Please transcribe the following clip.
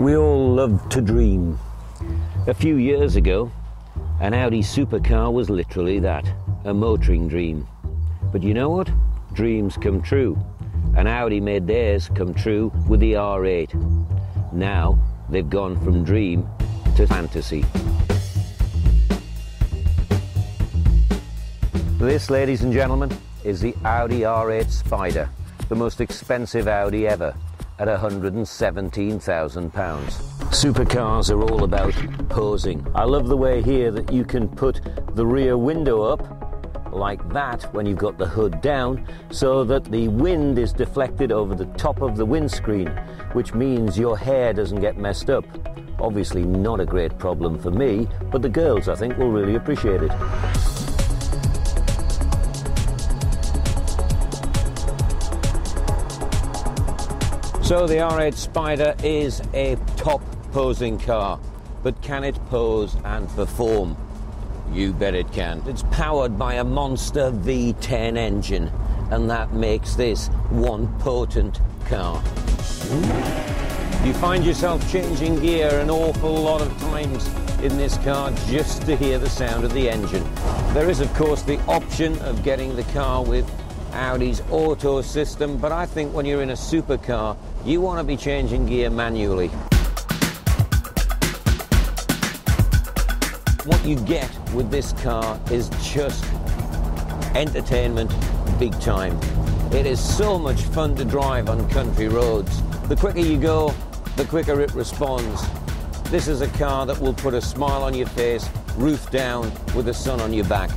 We all love to dream. A few years ago, an Audi supercar was literally that a motoring dream. But you know what? Dreams come true. And Audi made theirs come true with the R8. Now they've gone from dream to fantasy. This, ladies and gentlemen, is the Audi R8 Spider, the most expensive Audi ever at £117,000. Supercars are all about posing. I love the way here that you can put the rear window up like that when you've got the hood down so that the wind is deflected over the top of the windscreen, which means your hair doesn't get messed up. Obviously not a great problem for me, but the girls I think will really appreciate it. So the R8 Spider is a top posing car, but can it pose and perform? You bet it can. It's powered by a monster V10 engine, and that makes this one potent car. You find yourself changing gear an awful lot of times in this car just to hear the sound of the engine. There is, of course, the option of getting the car with Audi's auto system, but I think when you're in a supercar, you want to be changing gear manually. What you get with this car is just entertainment big time. It is so much fun to drive on country roads. The quicker you go, the quicker it responds. This is a car that will put a smile on your face, roof down, with the sun on your back.